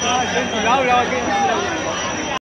¡Ay, ay,